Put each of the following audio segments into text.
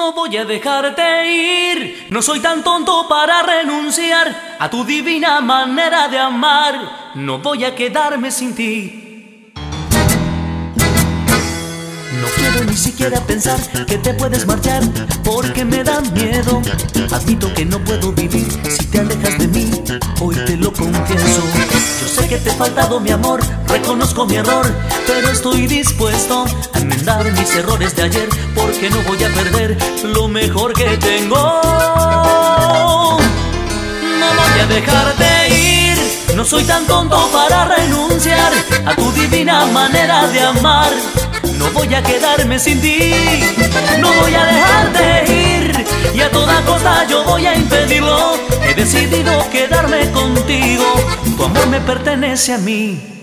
No voy a dejarte ir, no soy tan tonto para renunciar a tu divina manera de amar. No voy a quedarme sin ti. No quiero ni siquiera pensar que te puedes marchar porque me da miedo. Admito que no puedo vivir si te alejas de mí. Hoy te lo confieso. Yo sé que te he faltado mi amor, reconozco mi error, pero estoy dispuesto a enmendar mis errores de ayer porque no voy a perder lo mejor que tengo. No voy a dejarte ir, no soy tan tonto para renunciar a tu divina manera de amar. No voy a quedarme sin ti, no voy a dejarte ir y a toda costa yo voy a impedirlo. He decidido quedarme contigo, tu amor me pertenece a mí.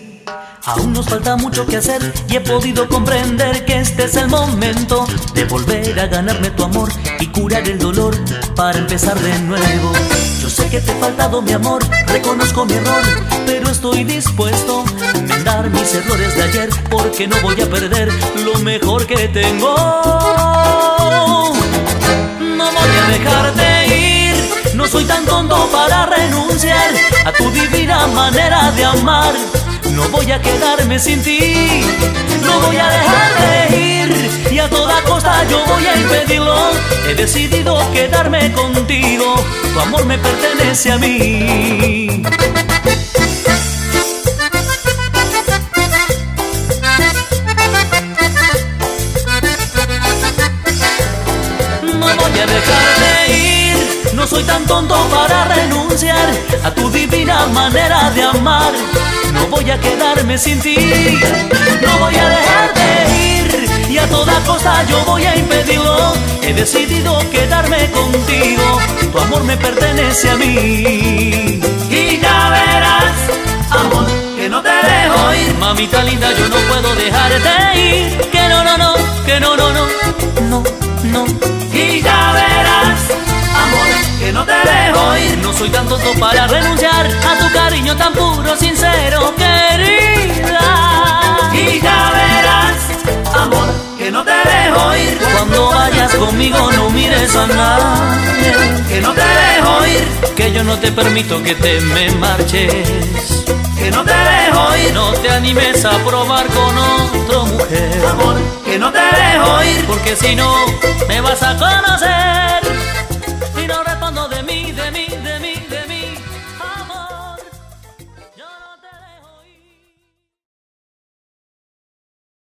Aún nos falta mucho que hacer y he podido comprender que este es el momento de volver a ganarme tu amor y curar el dolor para empezar de nuevo. Yo sé que te he faltado mi amor, reconozco mi error, pero estoy dispuesto a enmendar mis errores de ayer porque no voy a perder lo mejor que tengo. No voy a dejarte ir, no soy tan tonto para renunciar a tu divina manera de amar. No voy a quedarme sin ti, no voy a dejar de ir y a toda costa yo voy a impedirlo. He decidido quedarme contigo, tu amor me pertenece a mí. No voy a dejar de ir, no soy tan tonto para renunciar a tu divina manera de amar. Voy a quedarme sin ti, no voy a dejar de ir y a toda costa yo voy a impedirlo. He decidido quedarme contigo, tu amor me pertenece a mí. Y ya verás, amor, que no te dejo ir. Mamita linda, yo no puedo dejarte ir. Que no te dejo ir. No soy tan tonto para renunciar a tu cariño tan puro, sincero, querida. Y ya verás, amor, que no te dejo ir. Cuando vayas conmigo no mires a nadie. Que no te dejo ir. Que yo no te permito que te me marches. Que no te dejo ir. No te animes a probar con otra mujer. Amor, que no te dejo ir. Porque si no, me vas a conocer.